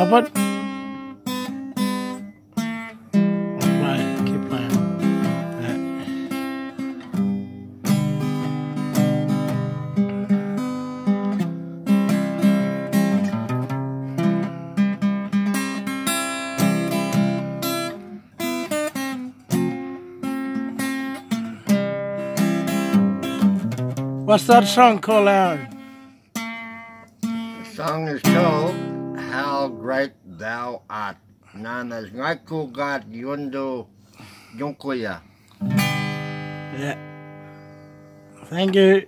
Stop it. What's that song called, Aaron? The song is called How Great Thou Art. Nanas Ngayku God Yundu Junkurrja. Yeah. Thank you.